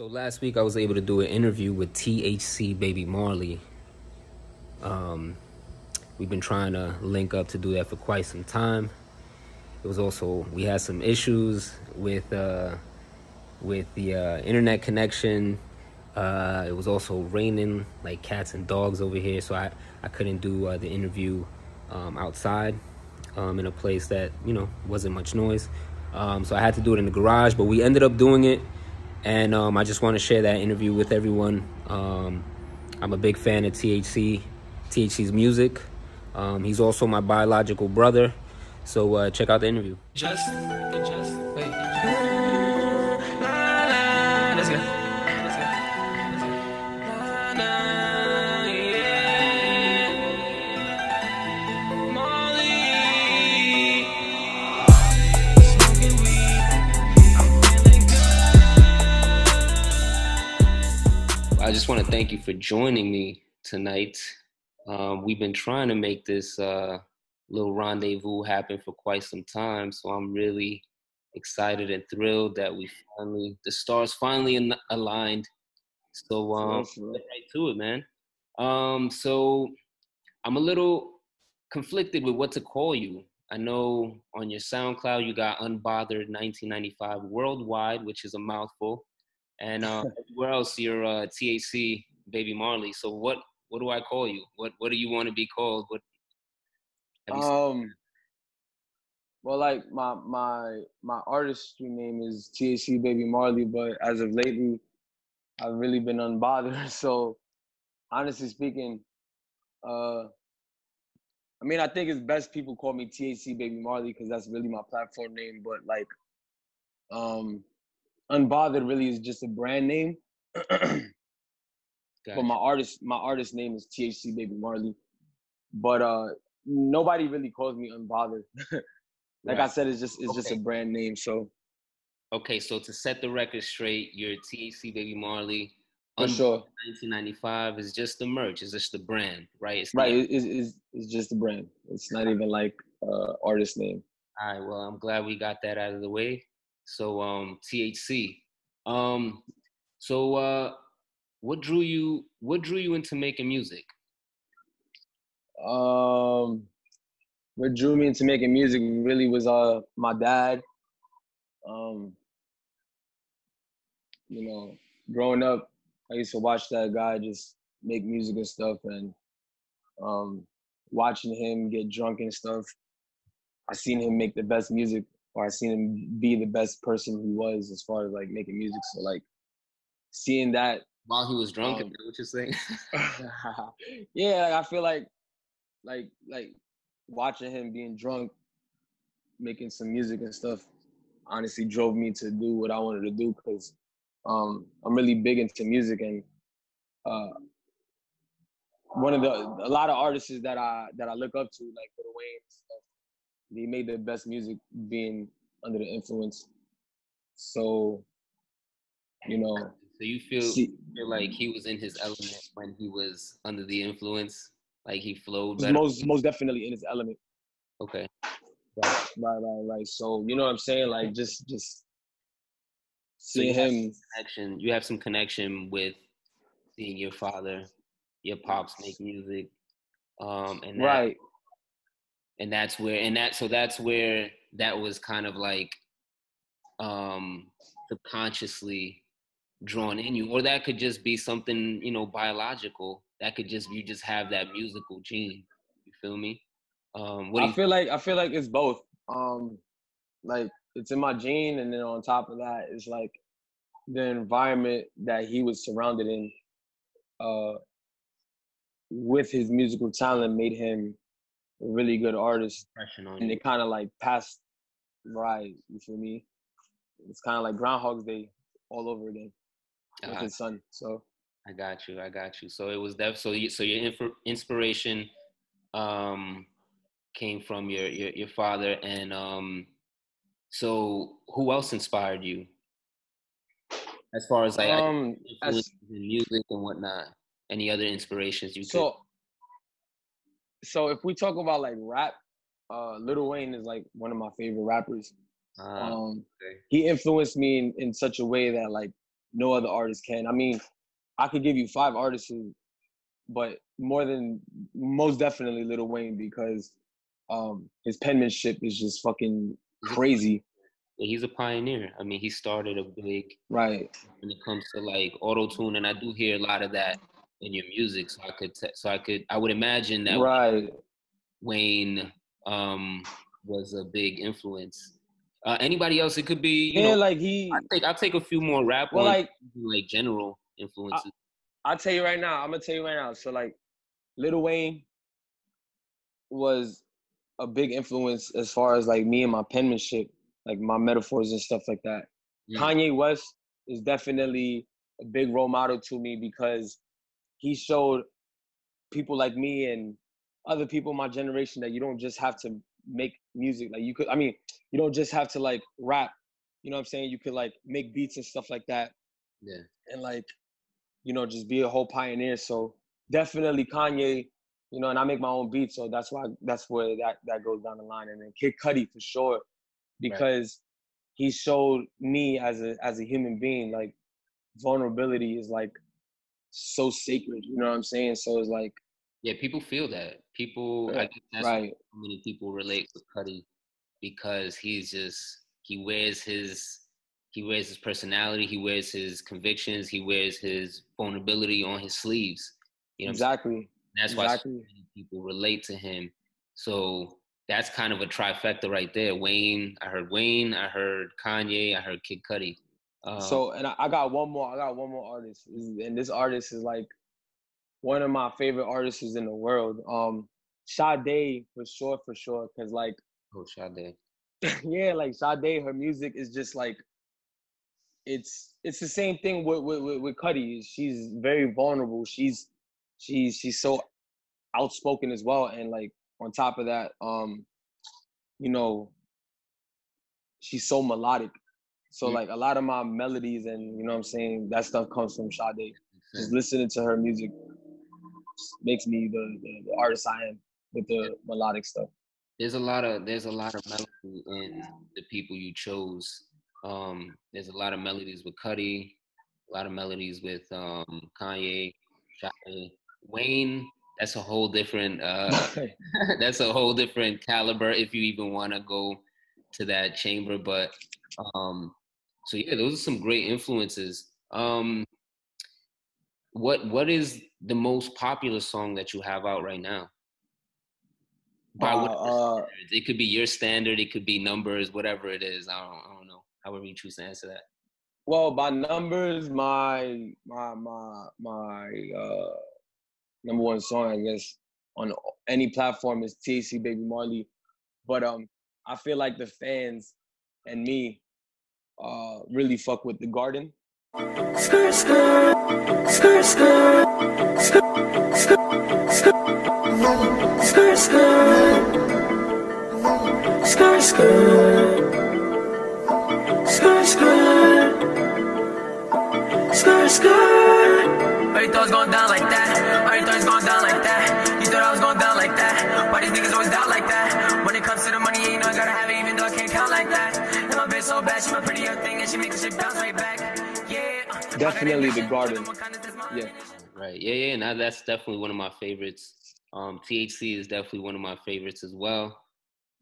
So last week I was able to do an interview with THC Baby Marley. Um, we've been trying to link up to do that for quite some time. It was also we had some issues with uh, with the uh, internet connection. Uh, it was also raining like cats and dogs over here, so I, I couldn't do uh, the interview um, outside um, in a place that you know wasn't much noise. Um, so I had to do it in the garage, but we ended up doing it, and um, I just want to share that interview with everyone. Um, I'm a big fan of THC, THC's music. Um, he's also my biological brother, so uh, check out the interview. Just, I just want to thank you for joining me tonight. Um, we've been trying to make this uh, little rendezvous happen for quite some time, so I'm really excited and thrilled that we finally, the stars finally in, aligned. So um, Sure, sure. get right to it, man. Um, so I'm a little conflicted with what to call you. I know on your SoundCloud you got Unbothered 1995 Worldwide, which is a mouthful, and uh, everywhere else you're uh, THC Baby Marley. So what what do I call you? What what do you want to be called? What Um, well, like my my my artistry name is THC Baby Marley, but as of lately, I've really been unbothered. So, honestly speaking, uh, I mean, I think it's best people call me THC Baby Marley because that's really my platform name. But like, um, Unbothered really is just a brand name. but my artist my artist name is THC Baby Marley. But uh nobody really calls me unbothered. like I said, it's just it's just a brand name. So Okay, so to set the record straight, you're THC Baby Marley. for sure. 1995 is just the merch. It's just the brand, right? It's Right. It, it's, it's it's just a brand. It's not even like uh artist name. All right. Well, I'm glad we got that out of the way. So, um, THC. Um, so, uh, what drew you? What drew you into making music? Um what drew me into making music really was uh my dad. Um you know, growing up, I used to watch that guy just make music and stuff and um watching him get drunk and stuff. I seen him make the best music or I seen him be the best person he was as far as like making music. So like seeing that While he was drunk, Um, that what you're saying? yeah, like, I feel like like like watching him being drunk, making some music and stuff, honestly drove me to do what I wanted to do because um I'm really big into music and uh one of the a lot of artists that I that I look up to, like Lil Wayne and stuff, they made the best music being under the influence. So, you know, so you feel, feel like he was in his element when he was under the influence, like he flowed better. most most definitely in his element. okay. Right, right, right, right. So you know what I'm saying? Like just just So seeing have him. connection. You have some connection with seeing your father, your pops make music, um, and that, Right. And that's where and that so that's where that was kind of like um subconsciously drawn in you or that could just be something you know biological. That could just you just have that musical gene. You feel me? Um I feel like I feel like it's both. Um like it's in my gene and then on top of that it's like the environment that he was surrounded in uh with his musical talent made him really good artist and it kind of like passed right you feel me it's kind of like groundhog's day all over again with Uh, his son so I got you. I got you. So it was that. So you, so your inf- inspiration um, came from your, your your father, and um, so who else inspired you? As far as like um as, music and whatnot, any other inspirations you so so if we talk about like rap uh Lil Wayne is like one of my favorite rappers? Uh, um okay. he influenced me in, in such a way that like no other artist can. I mean, I could give you five artists, but more than most definitely Lil Wayne because um, his penmanship is just fucking crazy. He's a pioneer. I mean, he started a big Right. when it comes to like auto tune, and I do hear a lot of that in your music. So I could, t- so I could, I would imagine that Right. Wayne um, was a big influence. Uh, anybody else? It could be, you yeah, know. like he. I think I'll take a few more rap Well, like like general influences. I'll tell you right now. I'm gonna tell you right now. So like, Lil Wayne was a big influence as far as like me and my penmanship, like my metaphors and stuff like that. Mm. Kanye West is definitely a big role model to me because he showed people like me and other people in my generation that you don't just have to make music. Like you could, I mean, you don't just have to like rap. You know what I'm saying? You could like make beats and stuff like that yeah, and like, you know, just be a whole pioneer. So definitely Kanye, you know, and I make my own beats, so that's why that's where that that goes down the line. And then Kid Cudi for sure, because he showed me as a as a human being like vulnerability is like so sacred. You know what I'm saying? So it's like yeah. People feel that. People, I Right, that's right, many people relate with Cudi because he's just he wears his he wears his personality, he wears his convictions, he wears his vulnerability on his sleeves. You know, exactly, that's why so many people relate to him. So that's kind of a trifecta right there. Wayne, I heard Wayne, I heard Kanye, I heard Kid Cudi. Um, So and I, I got one more. I got one more artist, and this artist is like one of my favorite artists in the world. Um, Sade for sure, for sure, because like oh, Sade. yeah, like Sade, her music is just like it's it's the same thing with with with, Cudi. She's very vulnerable. She's she's she's so outspoken as well, and like on top of that, um, you know, she's so melodic. So Mm. like a lot of my melodies and you know what I'm saying that stuff comes from Sade. Just listening to her music makes me the, the, the artist I am with the melodic stuff. there's a lot of there's a lot of melody in the people you chose. Um, there's a lot of melodies with Cudi, a lot of melodies with um, Kanye, Sade, Wayne. That's a whole different. Uh, that's a whole different caliber if you even want to go to that chamber. But um, so yeah, those are some great influences. Um, what what is the most popular song that you have out right now? By Uh, whatever uh, it could be your standard, it could be numbers, whatever it is. I don't, I don't know. However you choose to answer that. Well, by numbers, my my my my uh number one song, I guess, on any platform is TC Baby Marley. But um, I feel like the fans and me uh really fuck with the Garden. Going down like that? Going down like that? You thought I was going down like that? Why these niggas always down like that? When it comes to the money, you gotta have it, even can't count like that. And my bitch so bad, she my pretty thing, and she make the bounce right back. Yeah. uh, Definitely the Garden. Yeah. Right. Yeah, yeah. Now that's definitely one of my favorites. Um, THC is definitely one of my favorites as well.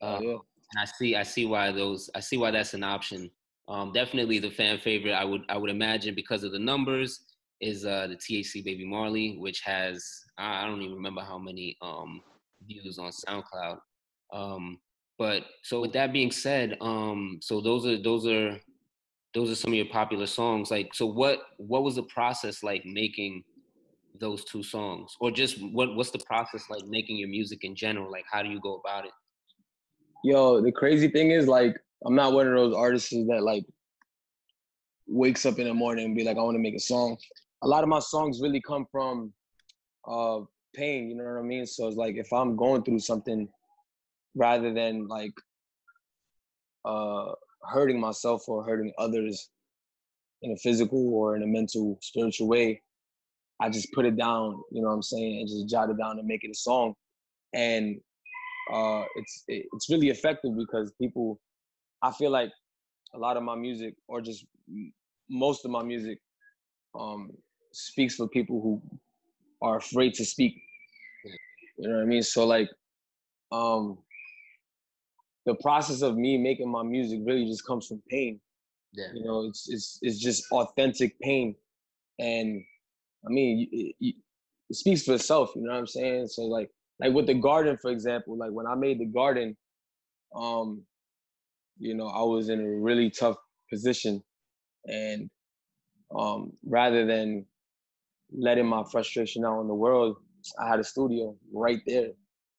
Oh, Uh, yeah. and I see I see why those I see why that's an option. Um, definitely the fan favorite. I would I would imagine because of the numbers is uh, the THC Baby Marley, which has I I don't even remember how many um, views on SoundCloud. Um, but so with that being said, um, so those are those are those are some of your popular songs. Like, so what what was the process like making those two songs, or just what what's the process like making your music in general? Like, how do you go about it? Yo, the crazy thing is like I'm not one of those artists that like wakes up in the morning and be like, I want to make a song. A lot of my songs really come from uh pain, you know what I mean? So it's like if I'm going through something rather than like uh hurting myself or hurting others in a physical or in a mental, spiritual way, I just put it down, you know what I'm saying, and just jot it down and make it a song. And uh, it's it, it's really effective because people, I feel like a lot of my music or just most of my music um speaks for people who are afraid to speak. You know what I mean? So like um the process of me making my music really just comes from pain. Yeah. You know, it's it's it's just authentic pain, and I mean, it, it, it speaks for itself. You know what I'm saying? So like like with the garden, for example, like when I made the garden, um, you know, I was in a really tough position, and um, rather than letting my frustration out in the world, I had a studio right there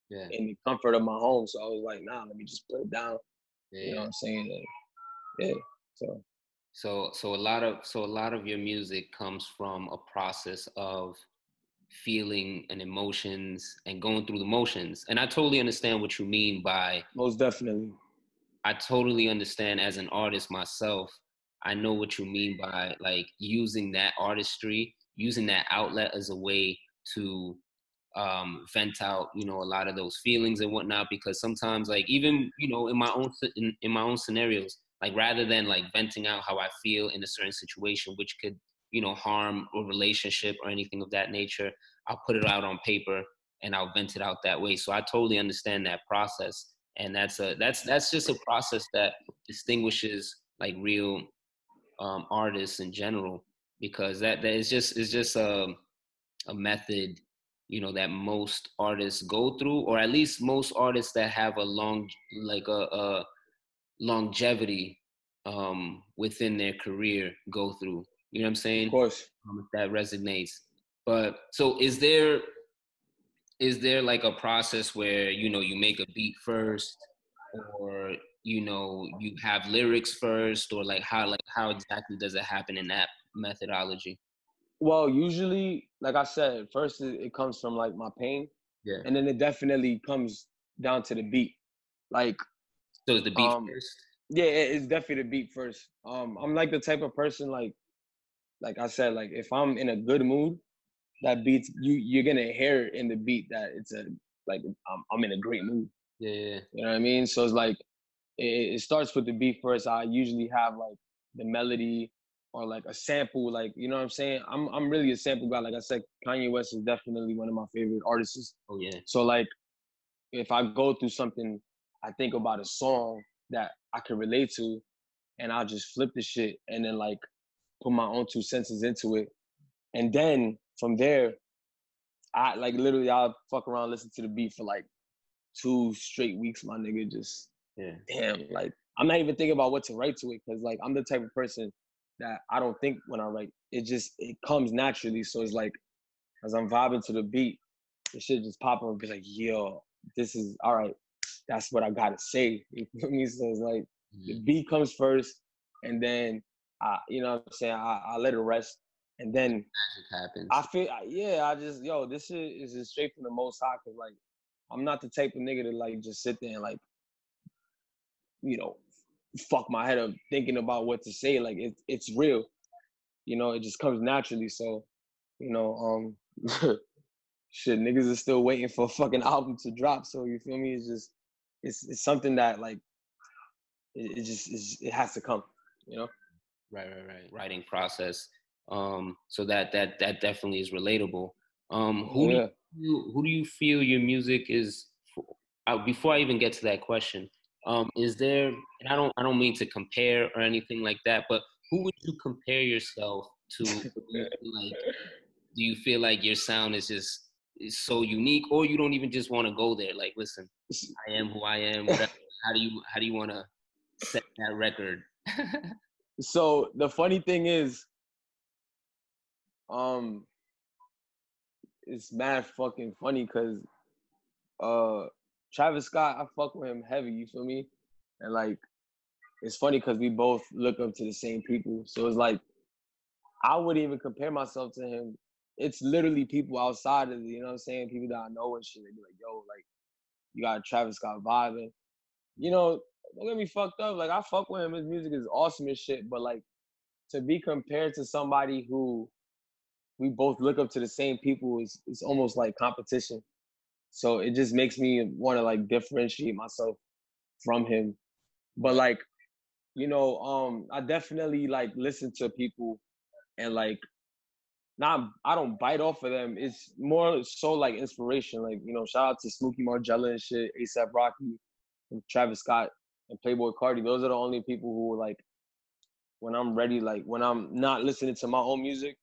Yeah. in the comfort of my home. So I was like, nah, let me just put it down. Yeah. You know what I'm saying? And, yeah. So So so a lot of so a lot of your music comes from a process of feeling and emotions and going through the motions. And I totally understand what you mean by most definitely. I totally understand as an artist myself. I know what you mean by like using that artistry, using that outlet as a way to um, vent out, you know, a lot of those feelings and whatnot. Because sometimes, like even you know, in my own in, in my own scenarios, like rather than like venting out how I feel in a certain situation, which could you know harm a relationship or anything of that nature, I'll put it out on paper and I'll vent it out that way. So I totally understand that process and that's a that's that's just a process that distinguishes like real um, artists in general because that that is just is just a a method you know that most artists go through or at least most artists that have a long like a, a longevity um within their career go through you know what i'm saying Of course. um, if that resonates. But so is there is there like a process where you know you make a beat first or you know you have lyrics first or like how like how exactly does it happen in that methodology? Well, usually, like I said, first it, it comes from like my pain, Yeah. and then it definitely comes down to the beat. Like, So is the beat Um, first? yeah, it- it's definitely the beat first. Um, I'm like the type of person like, like I said, like if I'm in a good mood, that beats you. You're gonna hear in the beat that it's a like I'm, I'm in a great mood. Yeah, yeah, You know what I mean? So it's like it, it starts with the beat first. I usually have like the melody or like a sample, like you know what I'm saying? I'm I'm really a sample guy. Like I said, Kanye West is definitely one of my favorite artists. oh yeah, So like if I go through something, I think about a song that I can relate to and I'll just flip the shit and then like put my own two senses into it. And then from there, I like literally I'll fuck around, listen to the beat for like two straight weeks, my nigga. Just yeah, damn, like I'm not even thinking about what to write to it because like I'm the type of person that I don't think when I write. It just it comes naturally. So it's like as I'm vibing to the beat, the shit just pop up and be like, yo, this is all right. That's what I gotta say. You feel me? So it's like the Mhm. beat comes first, and then I, you know what I'm saying, I, I let it rest. And then magic happens. I feel, yeah, I just, yo, this shit is just straight from the most high. Cause like, I'm not the type of nigga to like just sit there and like, you know, fuck my head up thinking about what to say. Like, it's it's real. You know, it just comes naturally. So, you know, um, shit, niggas are still waiting for a fucking album to drop. So you feel me? It's just, it's it's something that like, it, it just is, it has to come. You know. right right right writing process um so that that that definitely is relatable um who do you, who do you feel your music is for, uh, before i even get to that question um is there and i don't i don't mean to compare or anything like that but who would you compare yourself to? Do you feel like do you feel like your sound is just is so unique or you don't even just want to go there? Like listen i am who i am whatever. how do you how do you want to set that record? So the funny thing is um it's mad fucking funny because uh travis scott i fuck with him heavy you feel me and like it's funny because we both look up to the same people so it's like i wouldn't even compare myself to him it's literally people outside of the, you know what i'm saying people that i know and shit they be like yo like you got travis scott vibing you know don't get me fucked up. Like I fuck with him. His music is awesome and shit. But like to be compared to somebody who we both look up to the same people is it's almost like competition. So it just makes me want to like differentiate myself from him. But like, you know, um, I definitely like listen to people and like not I don't bite off of them. It's more so like inspiration. Like you know, shout out to Smokey Margella and shit, ASAP Rocky, and Travis Scott and Playboi Carti. Those are the only people who like when I'm ready, like when I'm not listening to my own music,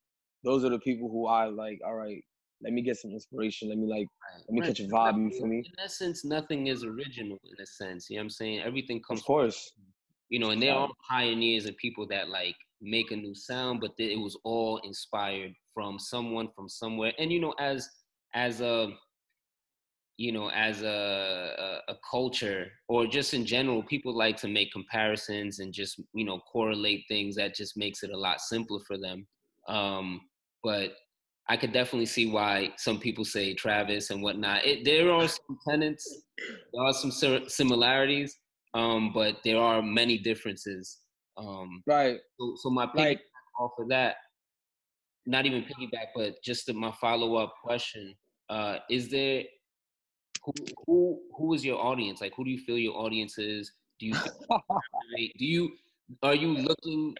those are the people who I like. All right, let me get some inspiration. Let me like let me Right. catch a vibe. You feel me? In essence, nothing is original in a sense. You know what I'm saying? Everything comes Of course. you know, and there are Right. pioneers and people that like make a new sound, but it was all inspired from someone from somewhere. And you know, as as a you know, as a, a a culture or just in general, people like to make comparisons and just you know correlate things. That just makes it a lot simpler for them. Um, but I could definitely see why some people say Travis and whatnot. It, there are some tenants, there are some similarities, um, but there are many differences. Um, Right. so, so my Like piggyback off of that, not even piggyback, but just my follow up question: uh, Is there who who who is your audience? Like, who do you feel your audience is? Do you do you are you looking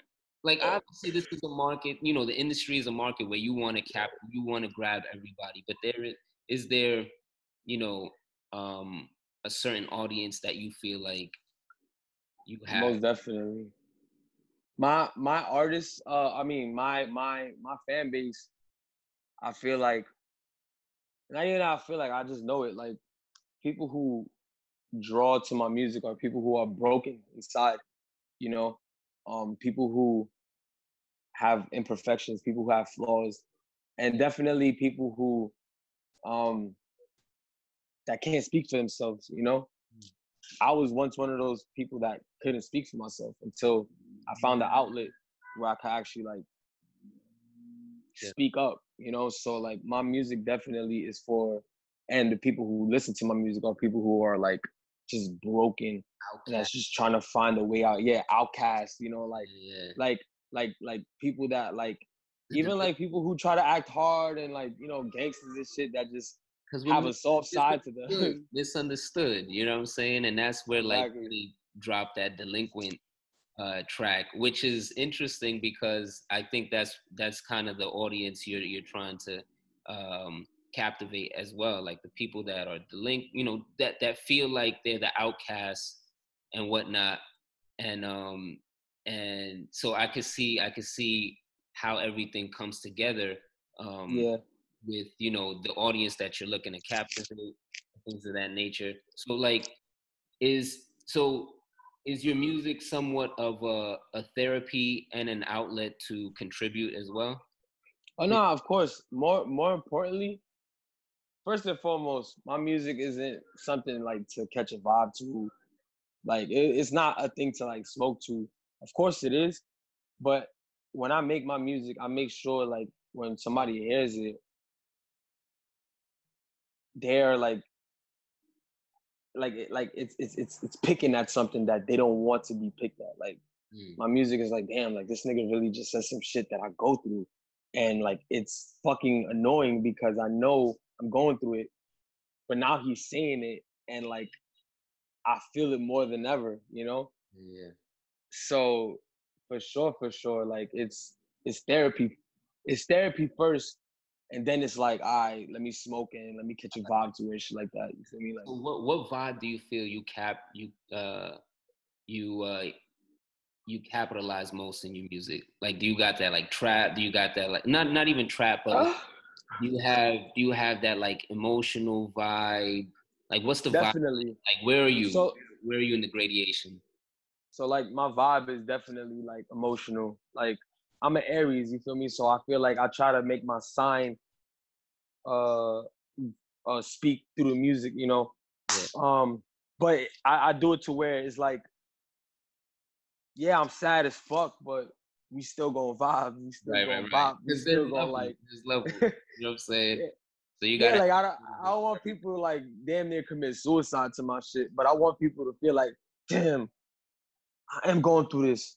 like obviously this is a market you know the industry is a market where you want to cap you want to grab everybody but there is, is there you know um a certain audience that you feel like you have Most definitely. My my artists, uh, I mean my my my fan base, I feel like not even I feel like I just know it. Like people who draw to my music are people who are broken inside, you know, um, people who have imperfections, people who have flaws, and definitely people who um that can't speak for themselves, you know. I was once one of those people that couldn't speak for myself until I found the outlet where I could actually like Yeah. speak up, you know. So like my music definitely is for and the people who listen to my music are people who are like just broken and that's just trying to find a way out. Yeah, outcast, you know, like yeah like like like people that like even like people who try to act hard and like you know gangsters and shit that just 'cause have a soft side to them. misunderstood, you know what i'm saying and that's where like Exactly. really drop that delinquent uh track which is interesting because i think that's that's kind of the audience you're you're trying to um captivate as well like the people that are delinquent you know that that feel like they're the outcasts and whatnot and um and so i could see i could see how everything comes together um yeah. with you know the audience that you're looking to captivate things of that nature so like is so is your music somewhat of a, a therapy and an outlet to contribute as well Oh no, of course. More more importantly, first and foremost, my music isn't something like to catch a vibe to. Like it, it's not a thing to like smoke to. Of course it is, but when I make my music, I make sure like when somebody hears it, they're like like like it's it's it's it's picking at something that they don't want to be picked at. Like Mm. my music is like, damn, like this nigga really just says some shit that I go through. And like it's fucking annoying because I know I'm going through it. But now he's saying it and like I feel it more than ever, you know? yeah So for sure, for sure, like it's it's therapy. It's therapy first, and then it's like, all right, let me smoke and let me catch a vibe to it and shit like that. You feel me? Like what what vibe do you feel you cap you uh you uh you capitalize most in your music like do you got that like trap do you got that like not not even trap but like, do you have do you have that like emotional vibe like what's the vibe definitely. like where are you So where are you in the gradation So like my vibe is definitely like emotional. Like I'm an Aries, you feel me? So I feel like I try to make my sign uh uh speak through the music, you know. Yeah. Um but I, I do it to where it's like yeah, I'm sad as fuck, but we still gonna vibe. We still right gonna right right vibe. We still gonna like there's levels, you know what i'm saying Yeah. so you got yeah, like I don't, I don't want people to like damn near commit suicide to my shit, but I want people to feel like, damn, I am going through this.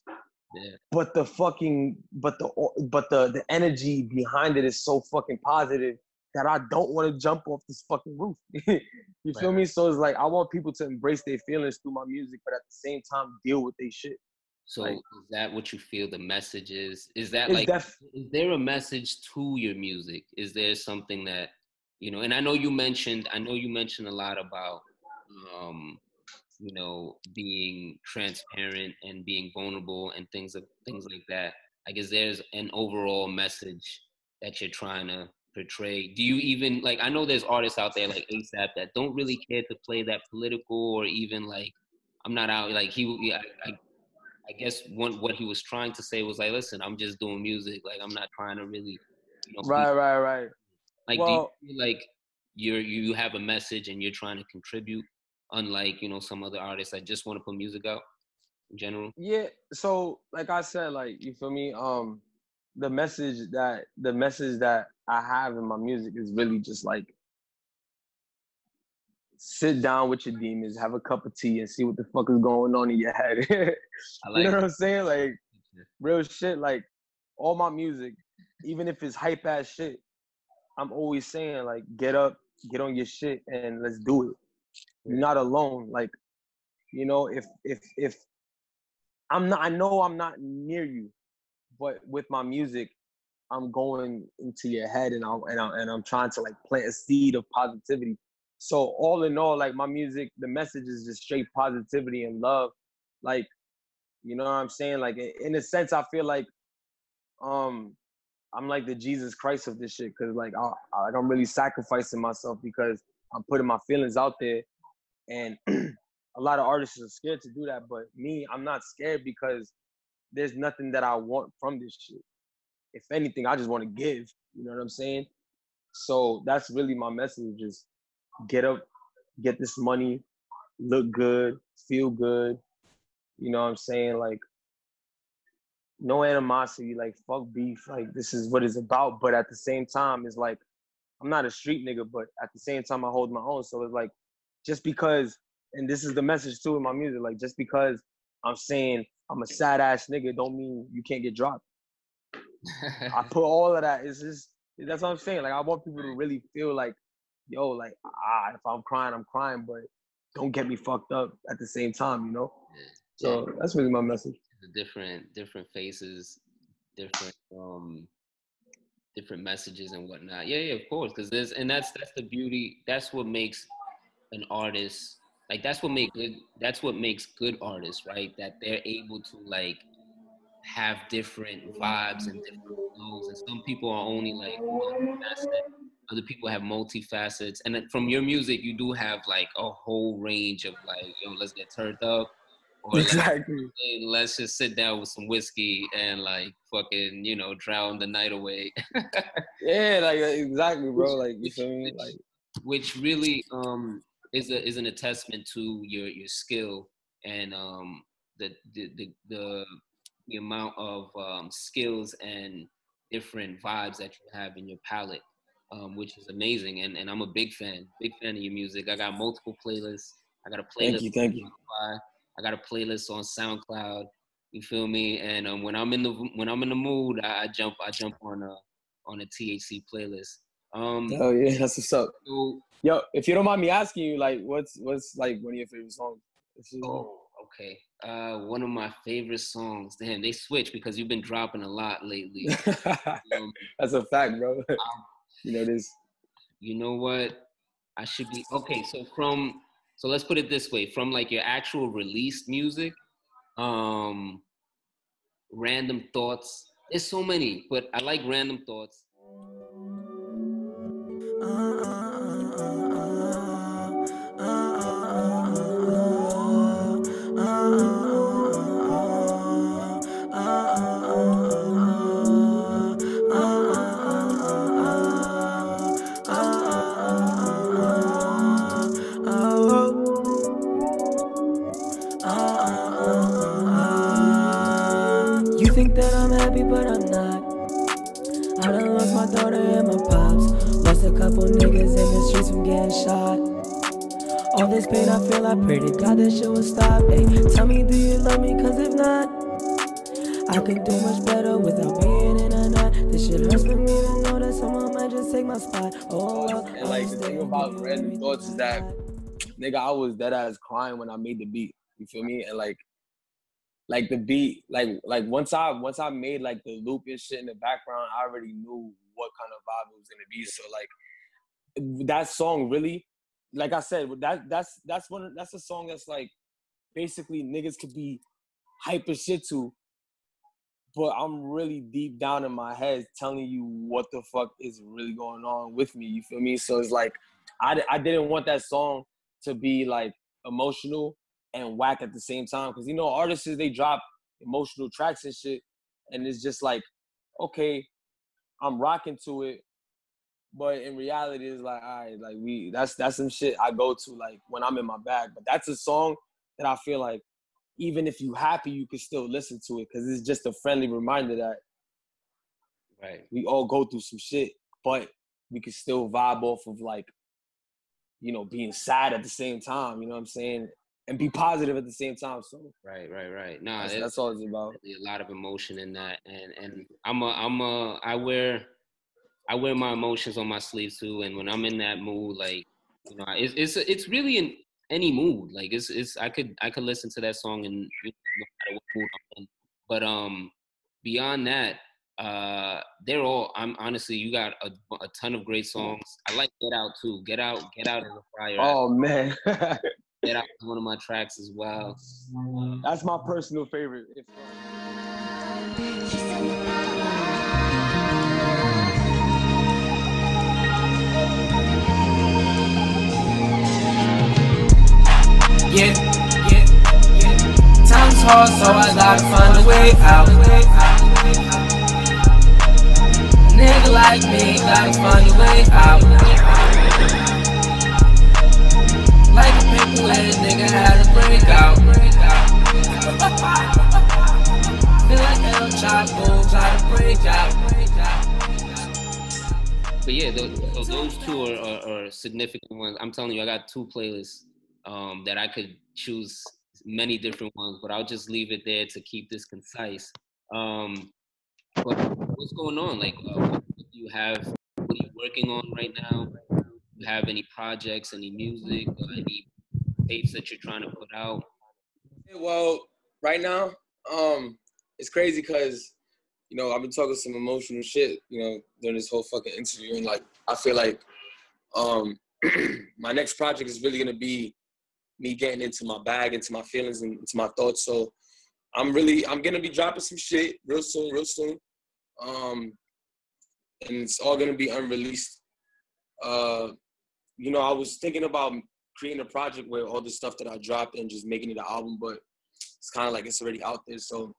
Yeah. But the fucking, but the, but the the energy behind it is so fucking positive that I don't want to jump off this fucking roof. you feel Right, me? So it's like I want people to embrace their feelings through my music, but at the same time deal with their shit. So Like- is that what you feel the message is? Is that like def- is there a message to your music? Is there something that you know? And I know you mentioned I know you mentioned a lot about um you know being transparent and being vulnerable and things of things like that. I guess there's an overall message that you're trying to portray. Do you even like I know there's artists out there like ASAP that don't really care to play that political or even like I'm not out like he I, I I guess one what he was trying to say was like, listen, I'm just doing music. Like I'm not trying to really, you know, right, right, right. like well- do you feel like you're you have a message and you're trying to contribute, unlike you know some other artists that just want to put music out in general. Yeah. So like I said, like you feel me? Um the message that the message that I have in my music is really just like sit down with your demons, have a cup of tea, and see what the fuck is going on in your head. I you know that. what I'm saying? Like real shit. Like all my music, even if it's hype ass shit, I'm always saying like get up, get on your shit, and let's do it. You're not alone. Like you know, if if if I'm not, I know I'm not near you, but with my music, I'm going into your head, and I'm and I'm, and I'm trying to like plant a seed of positivity. So all in all, like my music, the message is just straight positivity and love. Like, you know what I'm saying? Like in a sense, I feel like um I'm like the Jesus Christ of this shit, cause like I, I I'm really sacrificing myself because I'm putting my feelings out there, and a lot of artists are scared to do that. But me, I'm not scared because there's nothing that I want from this shit. If anything, I just want to give. You know what I'm saying? So that's really my message: is get up, get this money, look good, feel good. You know what I'm saying? Like no animosity, like fuck beef, like this is what it's about. But at the same time, it's like I'm not a street nigga, but at the same time I hold my own. So it's like just because and this is the message too in my music, like just because I'm saying I'm a sad ass nigga don't mean you can't get dropped. I put all of that. It's just that's what I'm saying. Like I want people to really feel like, yo, like ah, if I'm crying, I'm crying, but don't get me fucked up at the same time, you know. So that's really my message. the different different faces, different um different messages and whatnot. Yeah, yeah, of course. Because there's and that's that's the beauty. That's what makes an artist like that's what make good. That's what makes good artists, right? That they're able to like have different vibes and different flows. And some people are only like one facet. Other people have multifacets. And from your music, you do have like a whole range of like, yo, let's get turned up. Or let's Exactly. hey, let's just sit down with some whiskey and like fucking, you know, drown the night away. Yeah, like exactly, bro. Like you feel me? Like Which really um is a is an attestment to your your skill and um the the the the, the amount of um skills and different vibes that you have in your palette. Um, which is amazing, and, and I'm a big fan, big fan of your music. I got multiple playlists. I got a playlist. Thank you, thank you. on I got a playlist on SoundCloud. You feel me? And um, when I'm in the when I'm in the mood, I, I jump I jump on a on a THC playlist. Um, Oh yeah, that's what's up. so, Yo, if you don't mind me asking you, like, what's what's like one of your favorite songs? Oh, okay. Uh, one of my favorite songs. Damn, they switch because you've been dropping a lot lately. Um, that's a fact, bro. you know this. you know what? I should be okay. So from so let's put it this way: from like your actual released music, um, random thoughts. There's so many, but I like random thoughts. You this pain I feel, I pray to God that shit will stop. Ay, tell me, do you love me? Cause if not, I could do much better without being in a knot. This shit hurts for me to know that someone might just take my spot. Oh, well, And like the thing about random thoughts is that nigga, I was dead ass crying when I made the beat. You feel me? And like, like the beat, like like once I once I made like the loop and shit in the background, I already knew what kind of vibe it was gonna be. So like that song really, like I said, that that's that's one that's a song that's like basically niggas could be hyper shit to, but I'm really deep down in my head telling you what the fuck is really going on with me. You feel me? So it's like I I didn't want that song to be like emotional and whack at the same time because you know artists they drop emotional tracks and shit, and it's just like okay, I'm rocking to it, but in reality it's like all right, like we that's that's some shit I go to like when I'm in my bag. But that's a song that I feel like even if you happy, you can still listen to it because it's just a friendly reminder that right we all go through some shit, but we can still vibe off of like, you know, being sad at the same time. You know what I'm saying? And be positive at the same time. So right right right no that's, that's all it's about. a lot of emotion in that and and i'm a i'm a i wear i wear my emotions on my sleeve too and when i'm in that mood like you know it's it's it's really in any mood like it's it's i could i could listen to that song and you know, no matter what mood i'm in. But um beyond that uh they're all i'm honestly you got a, a ton of great songs. I like get out too. Get out get out is a fire. Oh man, get out is one of my tracks as well. That's my personal favorite. Yeah. Time's hard, so I gotta find a way out. A nigga like me gotta find a way out. Like a paperweight, nigga had to break out. Feel like gotta break out. But yeah, those, so those two are, are, are significant ones. I'm telling you, I got two playlists um, that I could choose many different ones, but I'll just leave it there to keep this concise. Um, but what's going on? Like, uh, what do you have? What are you working on right now? Do you have any projects, any music, any tapes that you're trying to put out? well, right now, um, it's crazy because you know I've been talking some emotional shit, you know, during this whole fucking interview, and like I feel like um, my next project is really gonna be me getting into my bag, into my feelings, and into my thoughts. So I'm really I'm gonna be dropping some shit real soon, real soon, um, and it's all gonna be unreleased. Uh, you know, I was thinking about creating a project where all the stuff that I dropped and just making it an album, but it's kind of like it's already out there. So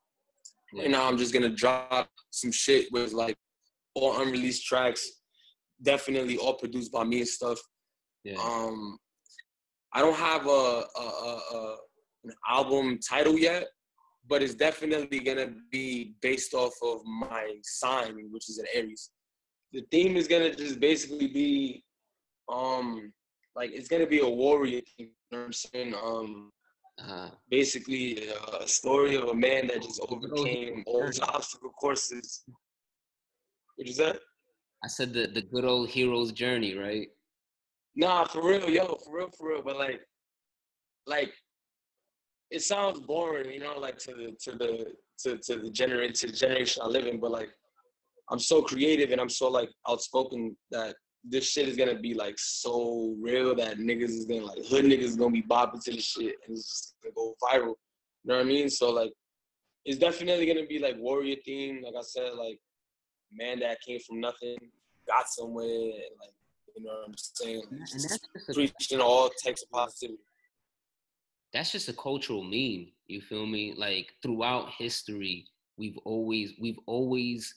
right now I'm just gonna drop some shit with like all unreleased tracks, definitely all produced by me and stuff. Yeah. Um, I don't have a, a, a, an album title yet, but it's definitely gonna be based off of my sign, which is an Aries. The theme is gonna just basically be, um, like it's gonna be a warrior theme. You know what I'm saying? Um, Uh, basically uh, a story of a man that just overcame all the obstacle courses. What is that? I said the the good old hero's journey, right? Nah, for real, yo, for real, for real. But like, like, it sounds boring, you know, like to the to the to to the generation to the generation I live in. But like, I'm so creative and I'm so like outspoken that this shit is gonna be like so real that niggas is gonna like hood niggas is gonna be bopping to the shit and it's just gonna go viral. You know what I mean? So like, it's definitely gonna be like warrior theme. Like I said, like man that came from nothing, got somewhere, like you know what I'm saying. And that's just a, Preaching all types of positivity. that's just a cultural meme. You feel me? Like throughout history, we've always we've always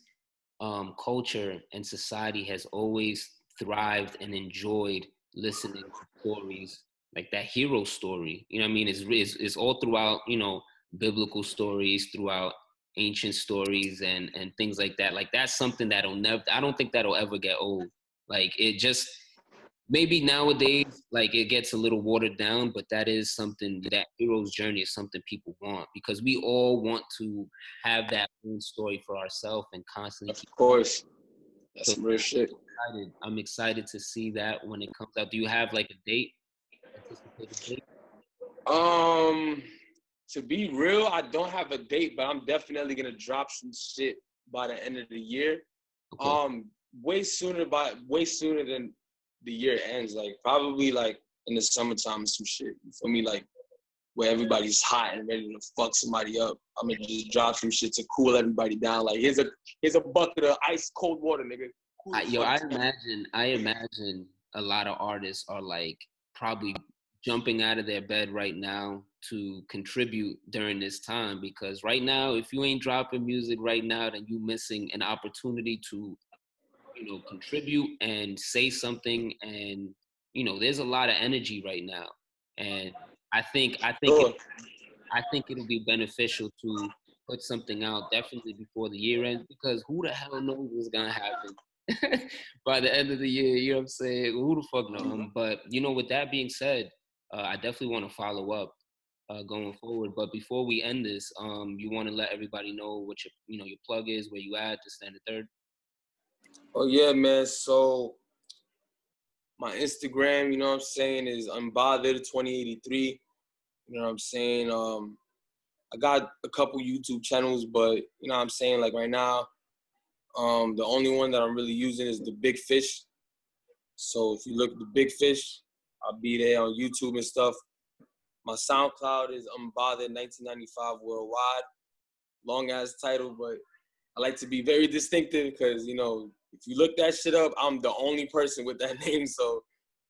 um, culture and society has always thrived and enjoyed listening to stories like that hero story. You know what I mean? It's, it's it's all throughout. You know, biblical stories throughout ancient stories and and things like that. Like that's something that'll never. I don't think that'll ever get old. Like it just maybe nowadays like it gets a little watered down but that is something that hero's journey is something people want because we all want to have that own story for ourselves and constantly Of course. That's So- some real shit. excited i'm excited to see that when it comes out do you have like a date date Um, to be real, I don't have a date, but I'm definitely gonna drop some shit by the end of the year. Okay. Um, way sooner by way sooner than the year ends. Like probably like in the summertime some shit. You feel me? Like where everybody's hot and ready to fuck somebody up. I'm gonna just drop some shit to cool everybody down. Like here's a here's a bucket of ice cold water, nigga. Cool I, yo, I imagine, I imagine a lot of artists are like probably jumping out of their bed right now to contribute during this time because right now, if you ain't dropping music right now, then you missing an opportunity to, you know, contribute and say something. And you know, there's a lot of energy right now, and I think, I think, Sure. it, I think it'll be beneficial to put something out definitely before the year ends because who the hell knows what's gonna happen by the end of the year? You know what I'm saying? Who the fuck knows? Um, but you know, with that being said, uh, I definitely want to follow up uh, going forward. But before we end this, um, you want to let everybody know what your you know your plug is, where you at, the standard third. Oh yeah, man. So my Instagram, you know what I'm saying, is unbothered2083. You know what I'm saying? Um I got a couple YouTube channels, but you know what I'm saying, like right now, um, the only one that I'm really using is the big fish. So if you look at the big fish, I'll be there on YouTube and stuff. My SoundCloud is unbothered 1995 worldwide. Long ass title, but I like to be very distinctive because you know if you look that shit up, I'm the only person with that name. So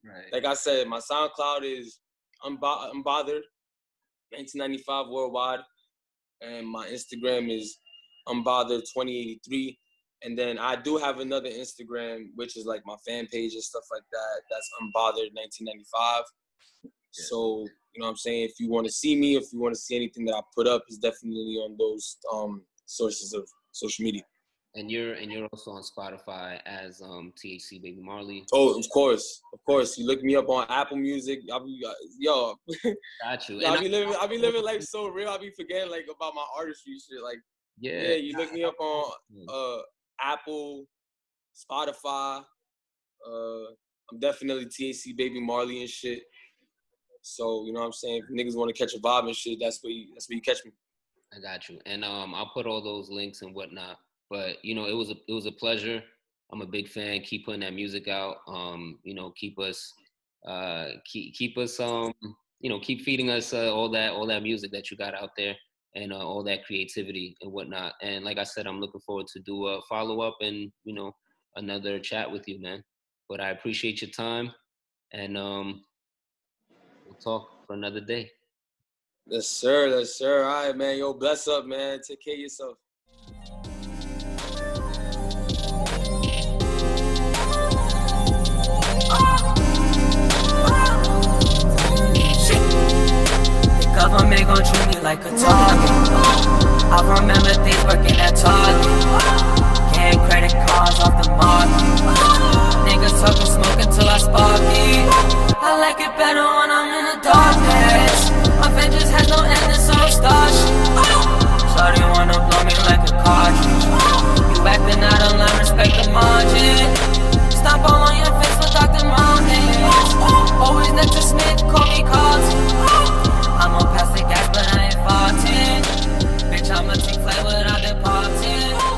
Right. like I said, my SoundCloud is unbo- unbothered, 1995 worldwide, and my Instagram is unbothered 2083. And then I do have another Instagram, which is like my fan page and stuff like that. That's unbothered 1995. So you know what I'm saying. If you want to see me, if you want to see anything that I put up, it's definitely on those um, sources of social media. And you're and you're also on Spotify as um, THC Baby Marley. Oh, of course, of course. You look me up on Apple Music. I'll be, uh, yo, Got you. I be living, I be living life so real. I be forgetting like about my artistry shit. Like, yeah, yeah, you look me up on uh Apple, Spotify. Uh, I'm definitely THC Baby Marley and shit. So you know what I'm saying. If niggas want to catch a vibe and shit, that's where you, that's where you catch me. I got you. And um, I'll put all those links and whatnot. But you know, it was a it was a pleasure. I'm a big fan. Keep putting that music out. Um, you know, keep us uh keep keep us um you know keep feeding us uh, all that all that music that you got out there and uh, all that creativity and whatnot. And like I said, I'm looking forward to do a follow up and you know another chat with you, man. But I appreciate your time, and um, we'll talk for another day. Yes, sir. Yes, sir. All right, man. Yo, bless up, man. Take care of yourself. my man gon' treat me like a target. I remember things working at Target. Can credit cards off the market. Niggas talking smoke until I spark it. I like it better when I'm in the darkness. My vengeance has no end, it's all stars. Sorry, you wanna blow me like a cartridge. You acting out of line, respect the margin. Stop all on your face with Dr. Martens. Always next to Smith, call me Carlton. I'm on past the gas, but I ain't faulting. Bitch, I'm a team play without departing.